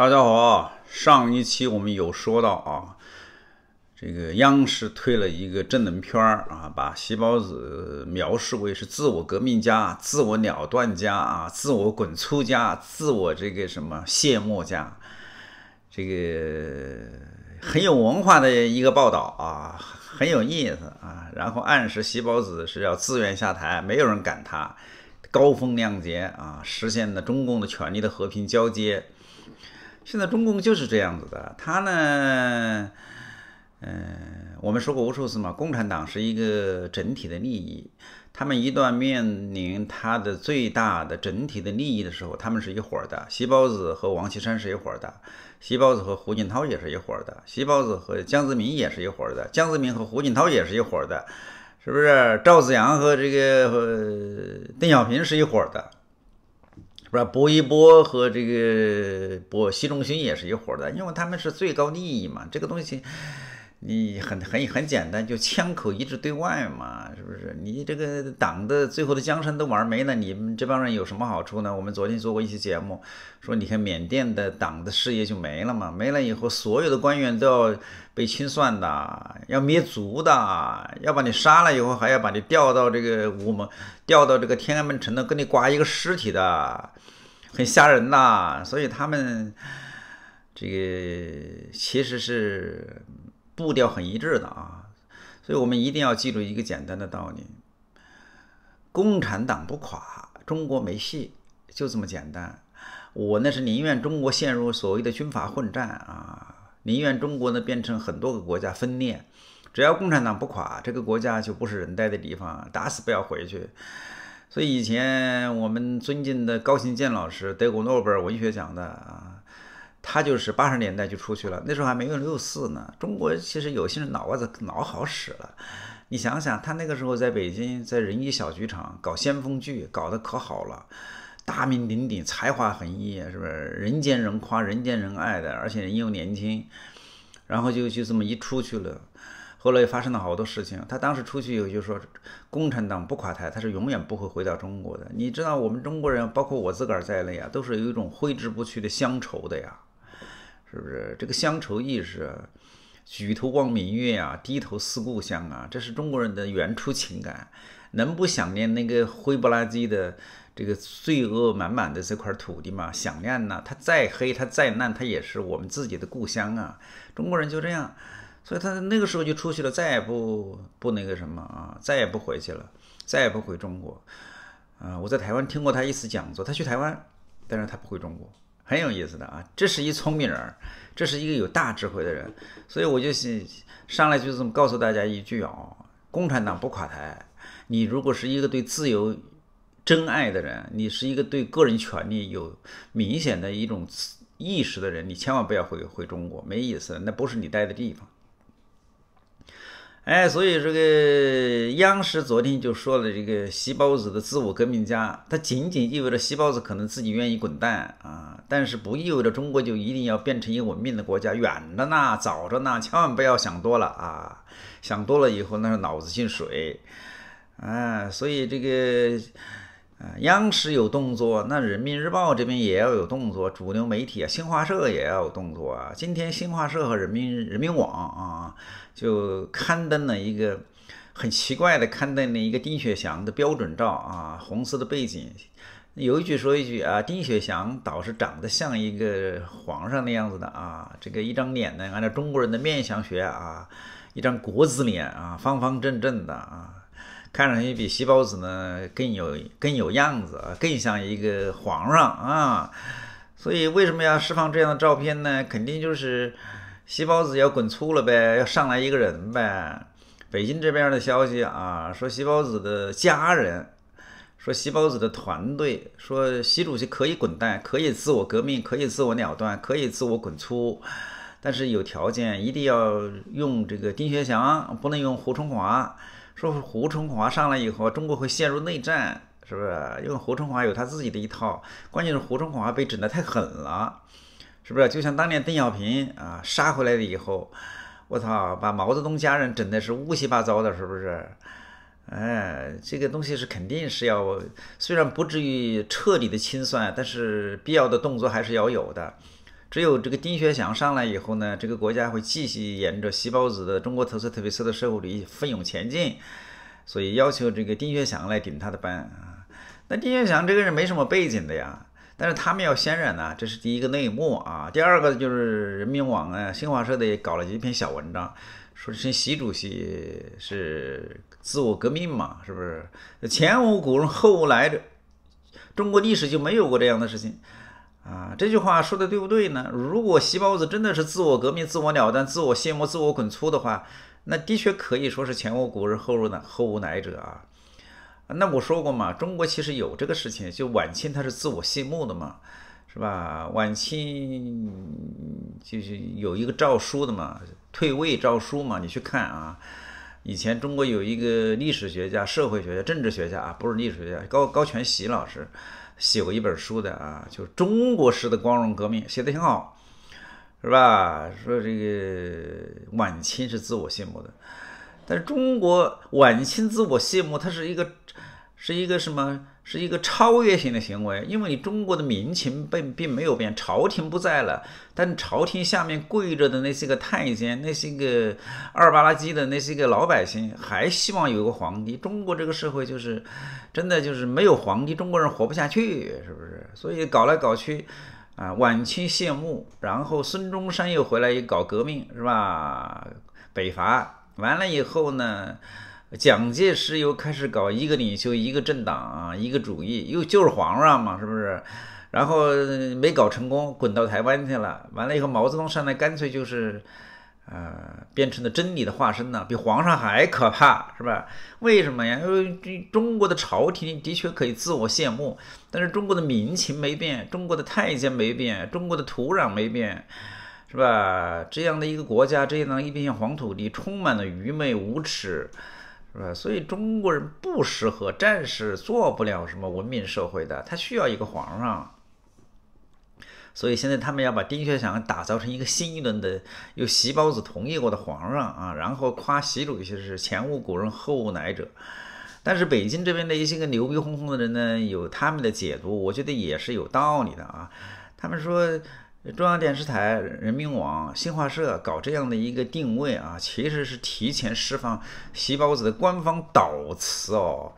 大家好，上一期我们有说到啊，这个央视推了一个正能片儿啊，把细胞子描述为是自我革命家、自我了断家啊、自我滚出家、自我这个什么卸磨家，这个很有文化的一个报道啊，很有意思啊。然后暗示细胞子是要自愿下台，没有人赶他，高风亮节啊，实现了中共的权力的和平交接。现在中共就是这样子的，他呢，嗯，我们说过无数次嘛，共产党是一个整体的利益，他们一旦面临他的最大的整体的利益的时候，他们是一伙的。习包子和王岐山是一伙的，习包子和胡锦涛也是一伙的，习包子和江泽民也是一伙的，江泽民和胡锦涛也是一伙的，是不是？赵子阳和这个邓小平是一伙的。是吧薄一波和这个薄习仲勋也是一伙的，因为他们是最高利益嘛。这个东西你很很很简单，就枪口一致对外嘛，是不是？你这个党的最后的江山都玩没了，你们这帮人有什么好处呢？我们昨天做过一期节目，说你看缅甸的党的事业就没了嘛，没了以后所有的官员都要被清算的，要灭族的，要把你杀了以后还要把你调到这个乌门，调到这个天安门城的，给你刮一个尸体的。很吓人呐，所以他们这个其实是步调很一致的啊，所以我们一定要记住一个简单的道理：共产党不垮，中国没戏，就这么简单。我那是宁愿中国陷入所谓的军阀混战啊，宁愿中国呢变成很多个国家分裂，只要共产党不垮，这个国家就不是人待的地方，打死不要回去。所以以前我们尊敬的高行健老师，得过诺贝尔文学奖的啊，他就是八十年代就出去了，那时候还没有六四呢。中国其实有些人脑瓜子老好使了，你想想，他那个时候在北京，在人艺小剧场搞先锋剧，搞得可好了，大名鼎鼎，才华横溢，是不是？人见人夸，人见人爱的，而且人又年轻，然后就就这么一出去了。后来发生了好多事情，他当时出去以后就说，共产党不垮台，他是永远不会回到中国的。你知道，我们中国人，包括我自个儿在内啊，都是有一种挥之不去的乡愁的呀，是不是？这个乡愁意识，举头望明月啊，低头思故乡啊，这是中国人的原初情感。能不想念那个灰不拉几的这个罪恶满满的这块土地吗？想念呐，它再黑，它再烂，它也是我们自己的故乡啊。中国人就这样。所以他那个时候就出去了，再也不不那个什么啊，再也不回去了，再也不回中国。啊，我在台湾听过他一次讲座，他去台湾，但是他不回中国，很有意思的啊。这是一聪明人，这是一个有大智慧的人。所以我就是上来就这么告诉大家一句啊：共产党不垮台。你如果是一个对自由真爱的人，你是一个对个人权利有明显的一种意识的人，你千万不要回回中国，没意思，那不是你待的地方。哎，所以这个央视昨天就说了，这个细胞子的自我革命家，它仅仅意味着细胞子可能自己愿意滚蛋啊，但是不意味着中国就一定要变成一个文明的国家，远着呢，早着呢，千万不要想多了啊！想多了以后，那是脑子进水，啊，所以这个。啊，央视有动作，那人民日报这边也要有动作，主流媒体啊，新华社也要有动作啊。今天新华社和人民人民网啊，就刊登了一个很奇怪的，刊登了一个丁雪祥的标准照啊，红色的背景，有一句说一句啊，丁雪祥倒是长得像一个皇上那样子的啊，这个一张脸呢，按照中国人的面相学啊，一张国字脸啊，方方正正的啊。看上去比细胞子呢更有更有样子啊，更像一个皇上啊，所以为什么要释放这样的照片呢？肯定就是细胞子要滚粗了呗，要上来一个人呗。北京这边的消息啊，说细胞子的家人，说细胞子的团队，说习主席可以滚蛋，可以自我革命，可以自我了断，可以自我滚粗，但是有条件，一定要用这个丁薛祥，不能用胡春华。说胡春华上来以后，中国会陷入内战，是不是？因为胡春华有他自己的一套，关键是胡春华被整得太狠了，是不是？就像当年邓小平啊杀回来了以后，我操，把毛泽东家人整的是乌七八糟的，是不是？哎，这个东西是肯定是要，虽然不至于彻底的清算，但是必要的动作还是要有的。只有这个丁薛祥上来以后呢，这个国家会继续沿着习包子的中国特色特别色的社会主义奋勇前进，所以要求这个丁薛祥来顶他的班啊。那丁薛祥这个人没什么背景的呀，但是他们要渲染呢，这是第一个内幕啊。第二个就是人民网啊、新华社的也搞了一篇小文章，说是习主席是自我革命嘛，是不是？前无古人后无来者，中国历史就没有过这样的事情。啊，这句话说的对不对呢？如果细包子真的是自我革命、自我了断、自我谢幕、自我滚粗的话，那的确可以说是前无古人后无来后无来者啊。那我说过嘛，中国其实有这个事情，就晚清他是自我谢幕的嘛，是吧？晚清就是有一个诏书的嘛，退位诏书嘛，你去看啊。以前中国有一个历史学家、社会学家、政治学家啊，不是历史学家，高高全喜老师。写过一本书的啊，就是中国式的光荣革命，写的挺好，是吧？说这个晚清是自我谢幕的，但中国晚清自我谢幕，它是一个是一个什么？是一个超越性的行为，因为你中国的民情并并没有变，朝廷不在了，但朝廷下面跪着的那些个太监，那些个二八拉几的那些个老百姓，还希望有个皇帝。中国这个社会就是真的就是没有皇帝，中国人活不下去，是不是？所以搞来搞去，啊，晚清谢幕，然后孙中山又回来又搞革命，是吧？北伐完了以后呢？蒋介石又开始搞一个领袖、一个政党啊，一个主义，又就是皇上嘛，是不是？然后没搞成功，滚到台湾去了。完了以后，毛泽东上来，干脆就是，呃，变成了真理的化身呢，比皇上还可怕，是吧？为什么呀？因为中国的朝廷的确可以自我谢幕，但是中国的民情没变，中国的太监没变，中国的土壤没变，是吧？这样的一个国家，这样的一片黄土地，充满了愚昧无耻。是吧？所以中国人不适合，战士做不了什么文明社会的，他需要一个皇上。所以现在他们要把丁薛祥打造成一个新一轮的由习包子同意过的皇上啊，然后夸习主席是前无古人后无来者。但是北京这边的一些个牛逼哄哄的人呢，有他们的解读，我觉得也是有道理的啊。他们说。中央电视台、人民网、新华社搞这样的一个定位啊，其实是提前释放习包子的官方导词哦。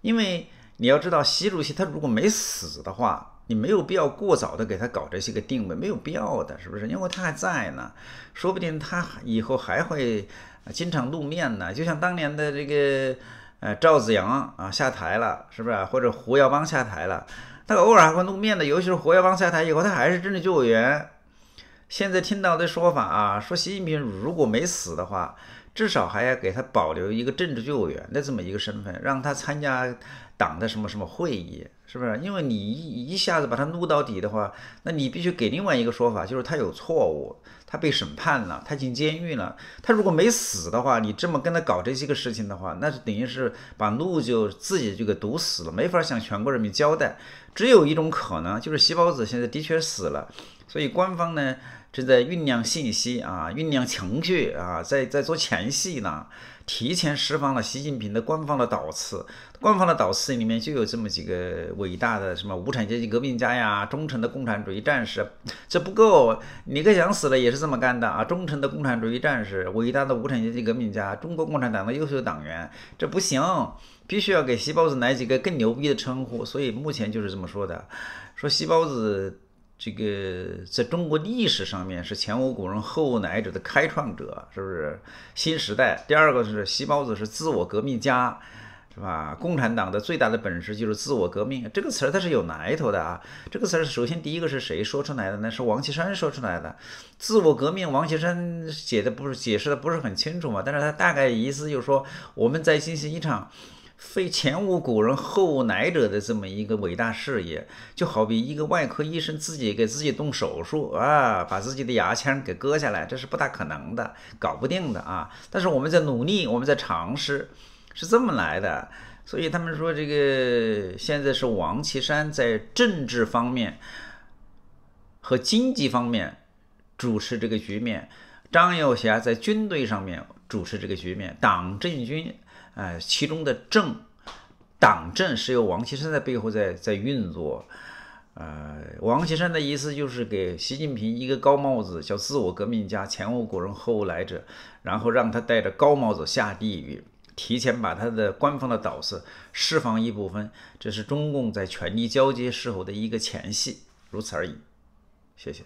因为你要知道，习主席他如果没死的话，你没有必要过早的给他搞这些个定位，没有必要的，是不是？因为他还在呢，说不定他以后还会经常露面呢。就像当年的这个呃赵子阳啊下台了，是不是？或者胡耀邦下台了。他偶尔还会露面的，尤其是活跃帮下台以后，他还是政治救火员。现在听到的说法啊，说习近平如果没死的话，至少还要给他保留一个政治救火员的这么一个身份，让他参加党的什么什么会议，是不是？因为你一一下子把他撸到底的话，那你必须给另外一个说法，就是他有错误。他被审判了，他进监狱了。他如果没死的话，你这么跟他搞这些个事情的话，那是等于是把路就自己就给堵死了，没法向全国人民交代。只有一种可能，就是习包子现在的确死了，所以官方呢正在酝酿信息啊，酝酿情绪啊，在在做前戏呢。提前释放了习近平的官方的导词，官方的导词里面就有这么几个伟大的什么无产阶级革命家呀，忠诚的共产主义战士，这不够，李克强死了也是这么干的啊，忠诚的共产主义战士，伟大的无产阶级革命家，中国共产党的优秀党员，这不行，必须要给细胞子来几个更牛逼的称呼，所以目前就是这么说的，说细胞子。这个在中国历史上面是前无古人后无来者的开创者，是不是？新时代。第二个是西包子是自我革命家，是吧？共产党的最大的本事就是自我革命，这个词儿它是有来头的啊。这个词儿首先第一个是谁说出来的呢？是王岐山说出来的。自我革命，王岐山写的不是解释的不是很清楚嘛？但是他大概意思就是说，我们在进行一场。非前无古人后无来者的这么一个伟大事业，就好比一个外科医生自己给自己动手术啊，把自己的牙签给割下来，这是不大可能的，搞不定的啊。但是我们在努力，我们在尝试，是这么来的。所以他们说，这个现在是王岐山在政治方面和经济方面主持这个局面，张友侠在军队上面主持这个局面，党政军。哎，其中的政党政是由王岐山在背后在在运作，呃，王岐山的意思就是给习近平一个高帽子，叫自我革命家，前无古人后无来者，然后让他戴着高帽子下地狱，提前把他的官方的导师释放一部分，这是中共在权力交接时候的一个前戏，如此而已。谢谢。